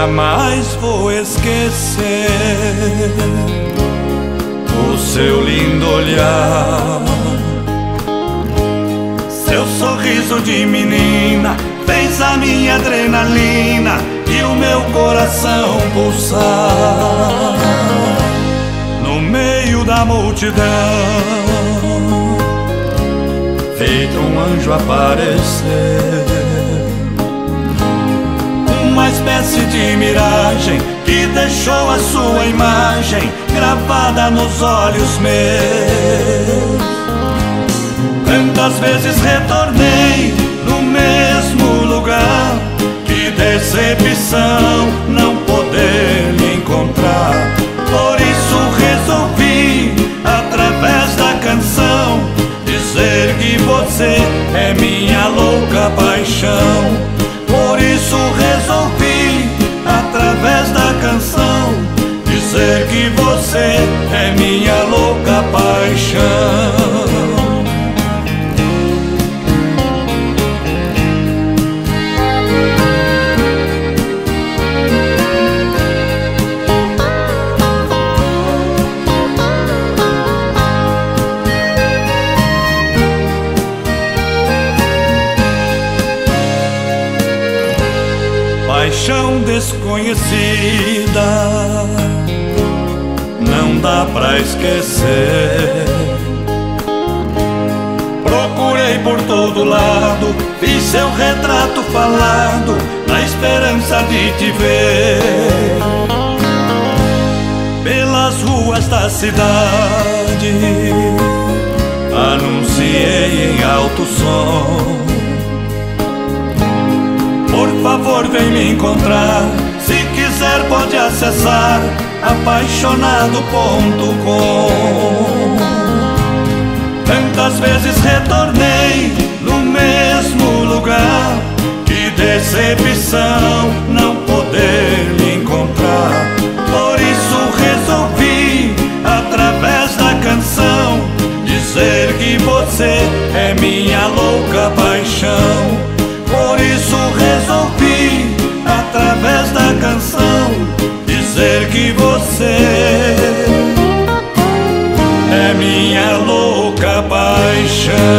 jamais vou esquecer o seu lindo olhar, seu sorriso de menina fez a minha adrenalina e o meu coração pulsar no meio da multidão. Feito um anjo aparecer espécie de miragem que deixou a sua imagem gravada nos olhos meus. Tantas vezes retornei no mesmo lugar, que decepção você é minha louca paixão. paixão desconhecida não dá pra esquecer. Procurei por todo lado, vi seu retrato falado, na esperança de te ver. Pelas ruas da cidade, anunciei em alto som por favor, vem me encontrar. Se quiser, pode acessar apaixonado.com. Tantas vezes retornei no mesmo lugar. Que decepção não poder me encontrar. Por isso resolvi, através da canção, dizer que você é minha louca paixão. minha louca paixão.